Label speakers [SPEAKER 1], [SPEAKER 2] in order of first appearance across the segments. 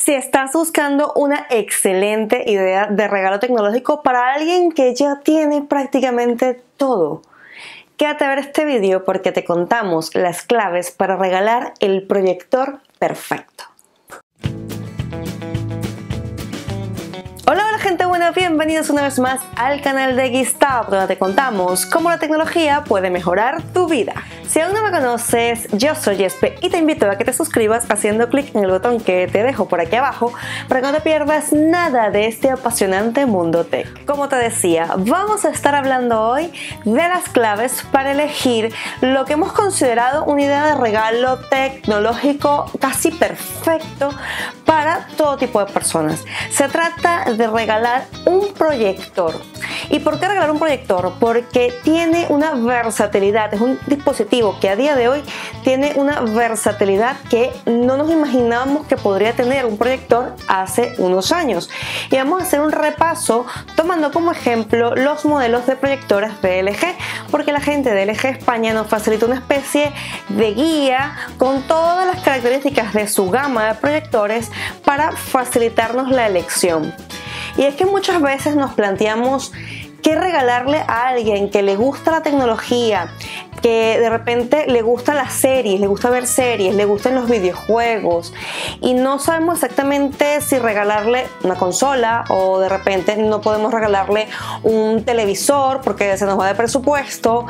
[SPEAKER 1] Si estás buscando una excelente idea de regalo tecnológico para alguien que ya tiene prácticamente todo, quédate a ver este video porque te contamos las claves para regalar el proyector perfecto. Bienvenidos una vez más al canal de Geekstop donde te contamos cómo la tecnología puede mejorar tu vida. Si aún no me conoces, yo soy Jespe y te invito a que te suscribas haciendo clic en el botón que te dejo por aquí abajo para que no te pierdas nada de este apasionante mundo tech. Como te decía, vamos a estar hablando hoy de las claves para elegir lo que hemos considerado una idea de regalo tecnológico casi perfecto para todo tipo de personas. Se trata de regalar un proyector. ¿Y por qué regalar un proyector? Porque tiene una versatilidad, es un dispositivo que a día de hoy tiene una versatilidad que no nos imaginábamos que podría tener un proyector hace unos años. Y vamos a hacer un repaso tomando como ejemplo los modelos de proyectores de LG, porque la gente de LG España nos facilita una especie de guía con todas las características de su gama de proyectores para facilitarnos la elección. Y es que muchas veces nos planteamos qué regalarle a alguien que le gusta la tecnología, que de repente le gustan las series, le gusta ver series, le gustan los videojuegos y no sabemos exactamente si regalarle una consola o de repente no podemos regalarle un televisor porque se nos va de presupuesto,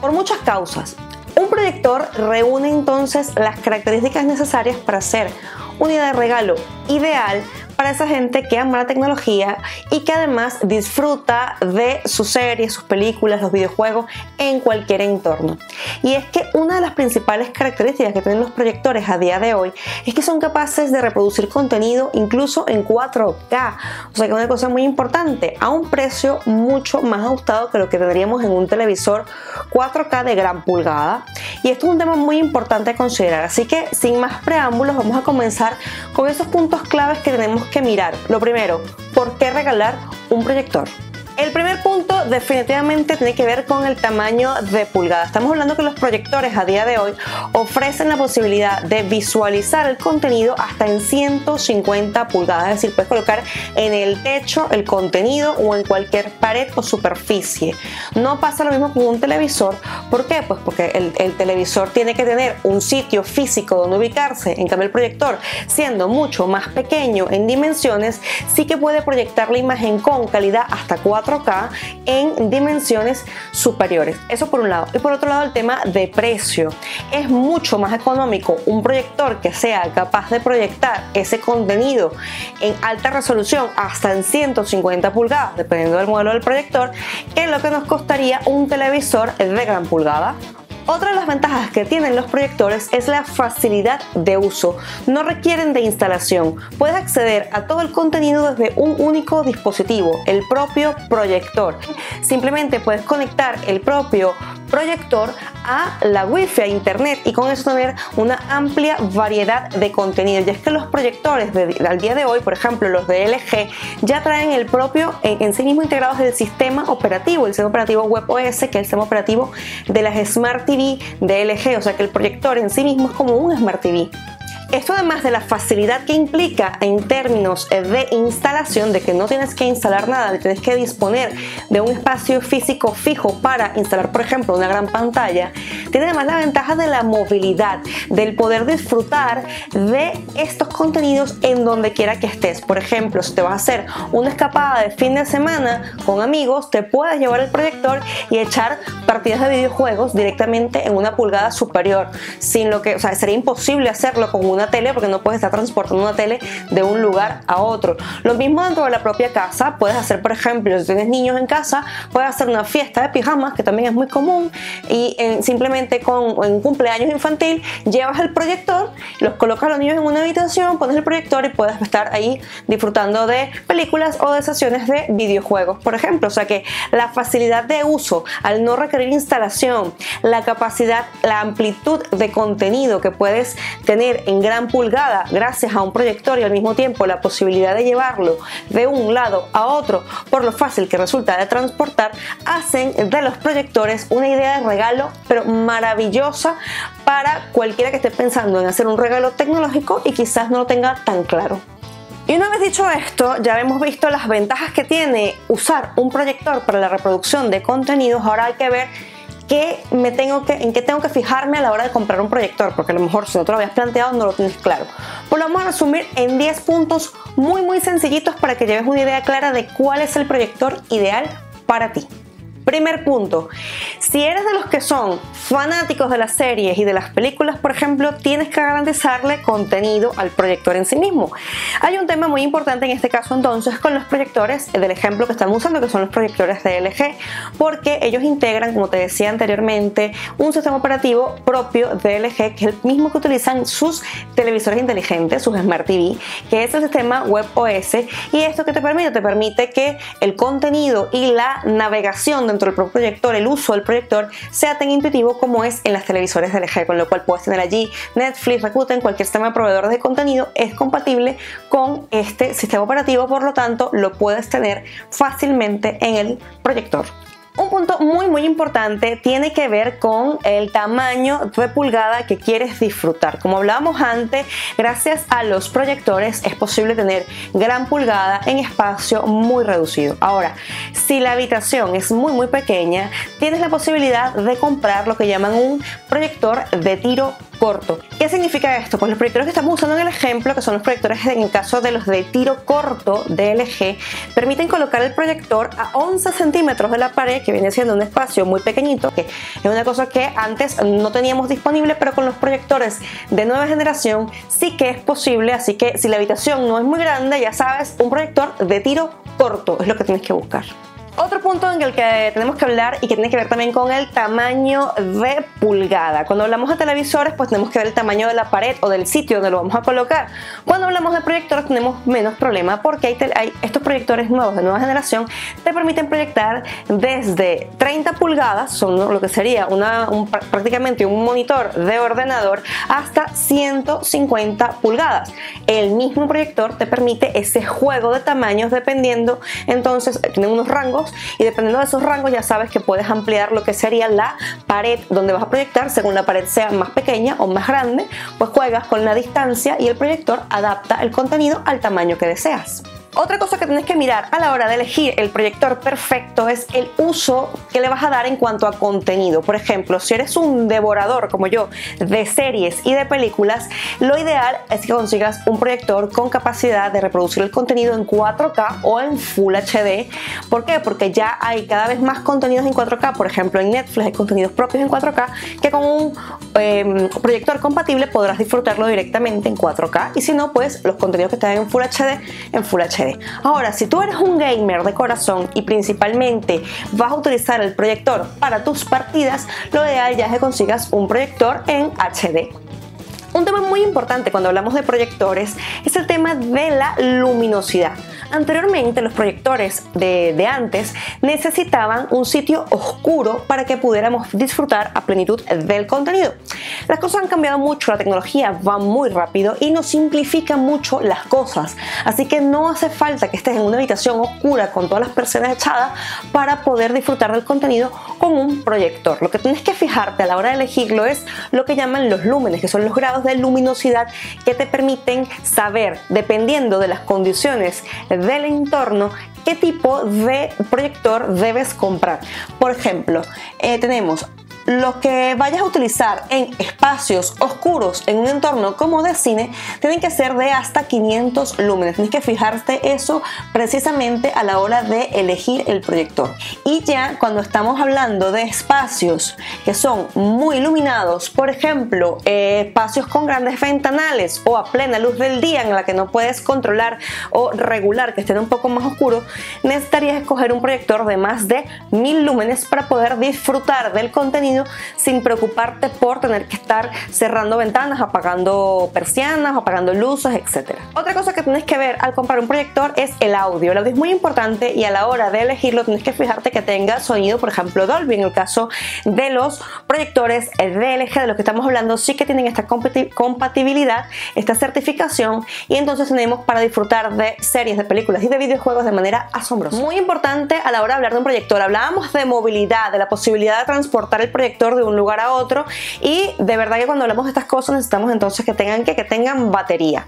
[SPEAKER 1] por muchas causas. Un proyector reúne entonces las características necesarias para ser unidad de regalo ideal para esa gente que ama la tecnología y que además disfruta de sus series, sus películas, los videojuegos en cualquier entorno. Y es que una de las principales características que tienen los proyectores a día de hoy es que son capaces de reproducir contenido incluso en 4K. O sea que es una cosa muy importante, a un precio mucho más ajustado que lo que tendríamos en un televisor 4K de gran pulgada. Y esto es un tema muy importante a considerar. Así que sin más preámbulos vamos a comenzar con esos puntos claves que tenemos que mirar. Lo primero, ¿por qué regalar un proyector? El primer punto definitivamente tiene que ver con el tamaño de pulgada. Estamos hablando que los proyectores a día de hoy ofrecen la posibilidad de visualizar el contenido hasta en 150 pulgadas, es decir, puedes colocar en el techo el contenido o en cualquier pared o superficie. No pasa lo mismo con un televisor. ¿Por qué? Pues porque el, el televisor tiene que tener un sitio físico donde ubicarse. En cambio, el proyector, siendo mucho más pequeño en dimensiones, sí que puede proyectar la imagen con calidad hasta 4 4K en dimensiones superiores. Eso por un lado. Y por otro lado el tema de precio. Es mucho más económico un proyector que sea capaz de proyectar ese contenido en alta resolución hasta en 150 pulgadas, dependiendo del modelo del proyector, que lo que nos costaría un televisor de gran pulgada. Otra de las ventajas que tienen los proyectores es la facilidad de uso. No requieren de instalación. Puedes acceder a todo el contenido desde un único dispositivo, el propio proyector. Simplemente puedes conectar el propio proyector a la wifi, a internet y con eso tener una amplia variedad de contenido. Y es que los proyectores al día de hoy, por ejemplo los de LG, ya traen el propio en, sí mismo integrados del sistema operativo, el sistema operativo WebOS, que es el sistema operativo de las Smart TV de LG, o sea que el proyector en sí mismo es como un Smart TV. Esto además de la facilidad que implica en términos de instalación, de que no tienes que instalar nada, tienes que disponer de un espacio físico fijo para instalar, por ejemplo, una gran pantalla, tiene además la ventaja de la movilidad, del poder disfrutar de estos contenidos en donde quiera que estés. Por ejemplo, si te vas a hacer una escapada de fin de semana con amigos, te puedes llevar el proyector y echar partidas de videojuegos directamente en una pulgada superior, sin lo que, o sea, sería imposible hacerlo con una tele porque no puedes estar transportando una tele de un lugar a otro. Lo mismo dentro de la propia casa, puedes hacer, por ejemplo, si tienes niños en casa, puedes hacer una fiesta de pijamas, que también es muy común, y simplemente con un cumpleaños infantil llevas el proyector, los colocas a los niños en una habitación, pones el proyector y puedes estar ahí disfrutando de películas o de sesiones de videojuegos, por ejemplo. O sea que la facilidad de uso, al no requerir instalación, la capacidad, la amplitud de contenido que puedes tener en gran pulgada gracias a un proyector y al mismo tiempo la posibilidad de llevarlo de un lado a otro por lo fácil que resulta de transportar, hacen de los proyectores una idea de regalo pero maravillosa para cualquiera que esté pensando en hacer un regalo tecnológico y quizás no lo tenga tan claro. Y una vez dicho esto, ya hemos visto las ventajas que tiene usar un proyector para la reproducción de contenidos. Ahora hay que ver me tengo que, en qué tengo que fijarme a la hora de comprar un proyector, porque a lo mejor si no te lo habías planteado no lo tienes claro. Pues lo vamos a resumir en 10 puntos muy muy sencillitos para que lleves una idea clara de cuál es el proyector ideal para ti. Primer punto, si eres de los que son fanáticos de las series y de las películas, por ejemplo, tienes que garantizarle contenido al proyector en sí mismo. Hay un tema muy importante en este caso entonces con los proyectores del ejemplo que estamos usando, que son los proyectores de LG, porque ellos integran, como te decía anteriormente, un sistema operativo propio de LG, que es el mismo que utilizan sus televisores inteligentes, sus Smart TV, que es el sistema WebOS, y esto que te permite, te permite que el contenido y la navegación dentro del propio proyector, el uso del proyector, sea tan intuitivo como es en las televisores de LG, con lo cual puedes tener allí Netflix, Rakuten, cualquier sistema de proveedores de contenido es compatible con este sistema operativo, por lo tanto lo puedes tener fácilmente en el proyector. Un punto muy muy importante tiene que ver con el tamaño de pulgada que quieres disfrutar. Como hablábamos antes, gracias a los proyectores es posible tener gran pulgada en espacio muy reducido. Ahora, si la habitación es muy muy pequeña, tienes la posibilidad de comprar lo que llaman un proyector de tiro ¿Qué significa esto? Pues los proyectores que estamos usando en el ejemplo, que son los proyectores en el caso de los de tiro corto de LG, permiten colocar el proyector a 11 centímetros de la pared, que viene siendo un espacio muy pequeñito, que es una cosa que antes no teníamos disponible, pero con los proyectores de nueva generación sí que es posible, así que si la habitación no es muy grande, ya sabes, un proyector de tiro corto es lo que tienes que buscar. Otro punto en el que tenemos que hablar y que tiene que ver también con el tamaño de pulgada. Cuando hablamos de televisores, pues tenemos que ver el tamaño de la pared o del sitio donde lo vamos a colocar. Cuando hablamos de proyectores tenemos menos problema porque hay, estos proyectores nuevos de nueva generación te permiten proyectar desde 30 pulgadas, son lo que sería una, prácticamente un monitor de ordenador, hasta 150 pulgadas. El mismo proyector te permite ese juego de tamaños dependiendo, entonces tienen unos y dependiendo de esos rangos ya sabes que puedes ampliar lo que sería la pared donde vas a proyectar según la pared sea más pequeña o más grande pues juegas con la distancia y el proyector adapta el contenido al tamaño que deseas. Otra cosa que tienes que mirar a la hora de elegir el proyector perfecto es el uso que le vas a dar en cuanto a contenido. Por ejemplo, si eres un devorador como yo de series y de películas, lo ideal es que consigas un proyector con capacidad de reproducir el contenido en 4K o en Full HD. ¿Por qué? Porque ya hay cada vez más contenidos en 4K. Por ejemplo, en Netflix hay contenidos propios en 4K que con un em, proyector compatible podrás disfrutarlo directamente en 4K y si no, pues los contenidos que dan en Full HD en Full HD. Ahora, si tú eres un gamer de corazón y principalmente vas a utilizar el proyector para tus partidas, lo ideal ya es que consigas un proyector en HD. Un tema muy importante cuando hablamos de proyectores es el tema de la luminosidad. Anteriormente los proyectores de, antes necesitaban un sitio oscuro para que pudiéramos disfrutar a plenitud del contenido. Las cosas han cambiado mucho, la tecnología va muy rápido y nos simplifica mucho las cosas. Así que no hace falta que estés en una habitación oscura con todas las persianas echadas para poder disfrutar del contenido con un proyector. Lo que tienes que fijarte a la hora de elegirlo es lo que llaman los lúmenes, que son los grados de luminosidad que te permiten saber, dependiendo de las condiciones del entorno qué tipo de proyector debes comprar. Por ejemplo, eh, tenemos lo que vayas a utilizar en espacios oscuros en un entorno como de cine tienen que ser de hasta 500 lúmenes. Tienes que fijarte eso precisamente a la hora de elegir el proyector. Y ya cuando estamos hablando de espacios que son muy iluminados, por ejemplo, eh, espacios con grandes ventanales o a plena luz del día en la que no puedes controlar o regular que estén un poco más oscuros, necesitarías escoger un proyector de más de 1000 lúmenes para poder disfrutar del contenido sin preocuparte por tener que estar cerrando ventanas, apagando persianas, apagando luces, etc. Otra cosa que tienes que ver al comprar un proyector es el audio. El audio es muy importante y a la hora de elegirlo tienes que fijarte que tenga sonido, por ejemplo, Dolby. En el caso de los proyectores DLG de los que estamos hablando, sí que tienen esta compatibilidad, esta certificación y entonces tenemos para disfrutar de series, de películas y de videojuegos de manera asombrosa. Muy importante a la hora de hablar de un proyector. Hablábamos de movilidad, de la posibilidad de transportar el proyector proyector de un lugar a otro y de verdad que cuando hablamos de estas cosas necesitamos entonces que tengan que, que tengan batería.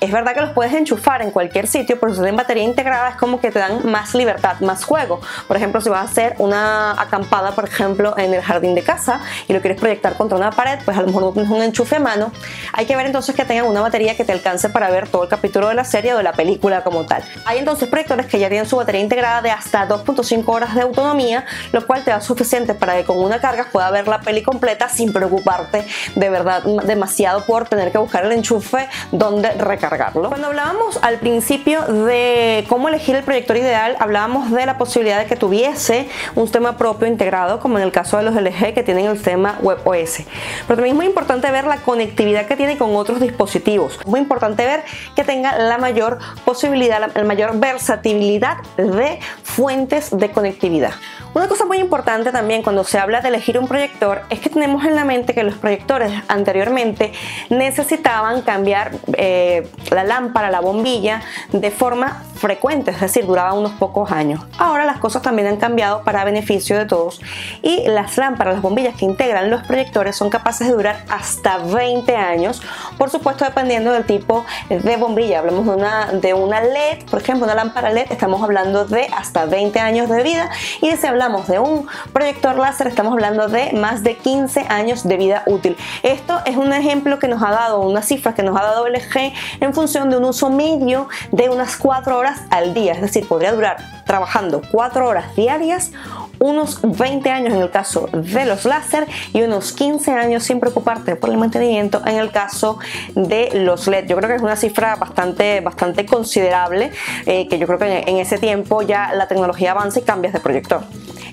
[SPEAKER 1] Es verdad que los puedes enchufar en cualquier sitio, pero si tienen batería integrada es como que te dan más libertad, más juego. Por ejemplo, si vas a hacer una acampada, por ejemplo, en el jardín de casa y lo quieres proyectar contra una pared, pues a lo mejor no tienes un enchufe a mano. Hay que ver entonces que tengan una batería que te alcance para ver todo el capítulo de la serie o de la película como tal. Hay entonces proyectores que ya tienen su batería integrada de hasta 2.5 horas de autonomía, lo cual te da suficiente para que con una carga pueda ver la peli completa sin preocuparte de verdad demasiado por tener que buscar el enchufe donde Cuando hablábamos al principio de cómo elegir el proyector ideal, hablábamos de la posibilidad de que tuviese un sistema propio integrado, como en el caso de los LG que tienen el sistema WebOS. Pero también es muy importante ver la conectividad que tiene con otros dispositivos. Muy importante ver que tenga la mayor posibilidad, la, mayor versatilidad de fuentes de conectividad. Una cosa muy importante también cuando se habla de elegir un proyector es que tenemos en la mente que los proyectores anteriormente necesitaban cambiar eh, la lámpara, la bombilla de forma frecuente, es decir, duraba unos pocos años. Ahora las cosas también han cambiado para beneficio de todos y las lámparas, las bombillas que integran los proyectores son capaces de durar hasta 20 años, por supuesto dependiendo del tipo de bombilla. Hablamos de una, de una LED, por ejemplo, una lámpara LED, estamos hablando de hasta 20 años de vida y si hablamos de un proyector láser, estamos hablando de más de 15 años de vida útil. Esto es un ejemplo que nos ha dado, una cifra que nos ha dado LG en función de un uso medio de unas 4 horas al día, es decir, podría durar trabajando 4 horas diarias unos 20 años en el caso de los láser y unos 15 años sin preocuparte por el mantenimiento en el caso de los LED. Yo creo que es una cifra bastante, bastante considerable, eh, que yo creo que en ese tiempo ya la tecnología avanza y cambias de proyector.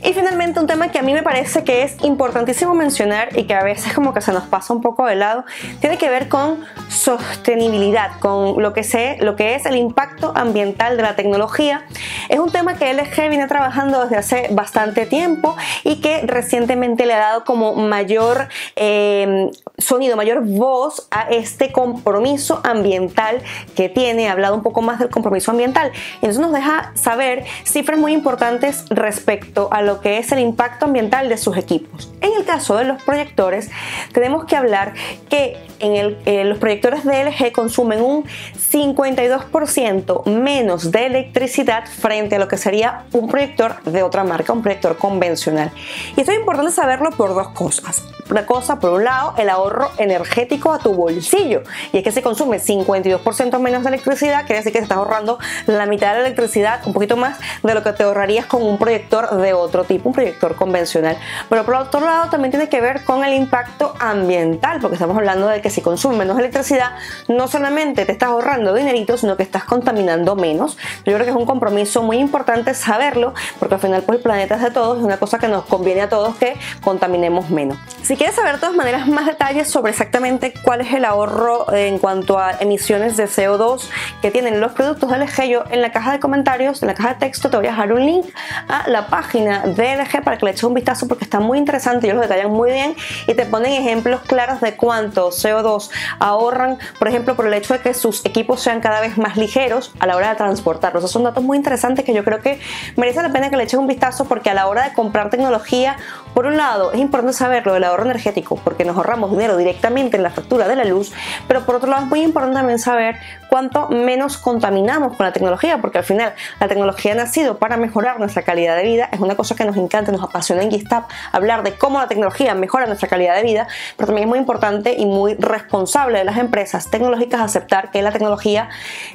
[SPEAKER 1] Y finalmente un tema que a mí me parece que es importantísimo mencionar y que a veces como que se nos pasa un poco de lado, tiene que ver con sostenibilidad, con lo que, sé, lo que es el impacto ambiental de la tecnología. Es un tema que LG viene trabajando desde hace bastante tiempo y que recientemente le ha dado como mayor eh, sonido, mayor voz a este compromiso ambiental que tiene, ha hablado un poco más del compromiso ambiental. Entonces nos deja saber cifras muy importantes respecto a lo que es el impacto ambiental de sus equipos. En el caso de los proyectores, tenemos que hablar que en eh, los proyectores de LG consumen un 52% menos de electricidad frente a lo que sería un proyector de otra marca, un proyector convencional. Y esto es importante saberlo por dos cosas. Una cosa, por un lado, el ahorro energético a tu bolsillo. Y es que si consume 52% menos de electricidad, quiere decir que te estás ahorrando la mitad de la electricidad, un poquito más de lo que te ahorrarías con un proyector de otro tipo, un proyector convencional. Pero por otro lado, también tiene que ver con el impacto ambiental, porque estamos hablando de que si consume menos electricidad, no solamente te estás ahorrando dinerito, sino que estás contaminando menos. Yo creo que es un compromiso muy importante saberlo, porque al final pues el planeta es de todos, es una cosa que nos conviene a todos que contaminemos menos. Si quieres saber de todas maneras más detalles sobre exactamente cuál es el ahorro en cuanto a emisiones de CO2 que tienen los productos LG, yo en la caja de comentarios, en la caja de texto te voy a dejar un link a la página de LG para que le eches un vistazo porque está muy interesante, ellos lo detallan muy bien y te ponen ejemplos claros de cuánto CO2 ahorran, por ejemplo, por el hecho de que sus equipos sean cada vez más ligeros a la hora de transportarlos. Son datos muy interesantes que yo creo que merece la pena que le eches un vistazo porque a la hora de comprar tecnología, por un lado, es importante saberlo del ahorro energético porque nos ahorramos dinero directamente en la factura de la luz, pero por otro lado es muy importante también saber cuánto menos contaminamos con la tecnología, porque al final la tecnología ha nacido para mejorar nuestra calidad de vida, es una cosa que nos encanta, nos apasiona en Gistap hablar de cómo la tecnología mejora nuestra calidad de vida, pero también es muy importante y muy responsable de las empresas tecnológicas aceptar que la tecnología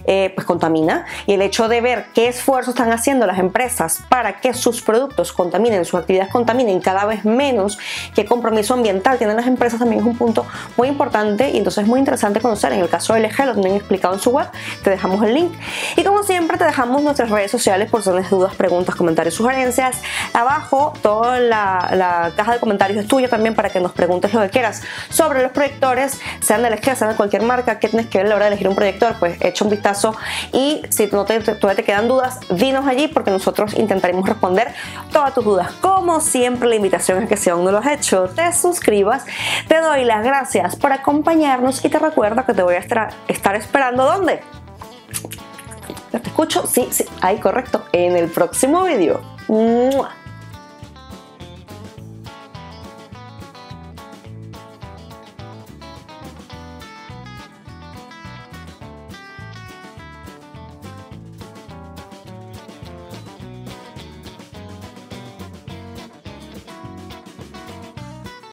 [SPEAKER 1] eh, pues contamina y el hecho de ver qué esfuerzos están haciendo las empresas para que sus productos contaminen, sus actividades contaminen cada vez menos, qué compromiso ambiental tienen las empresas también es un punto muy importante y entonces es muy interesante conocer. En el caso de LG lo tienen explicado en su web, te dejamos el link y como siempre te dejamos nuestras redes sociales por si tienes dudas, preguntas, comentarios, sugerencias. Abajo toda la, la caja de comentarios es tuya también para que nos preguntes lo que quieras sobre los proyectores, sean de LG, sean de cualquier marca, qué tienes que ver a la hora de elegir un proyector, pues echa un vistazo y si no te, todavía te quedan dudas, dinos allí porque nosotros intentaremos responder todas tus dudas. Como siempre, la invitación es que si aún no lo has hecho, te suscribas. Te doy las gracias por acompañarnos y te recuerdo que te voy a estar, estar esperando ¿dónde? ¿Te escucho? Sí, sí, ahí correcto, en el próximo video.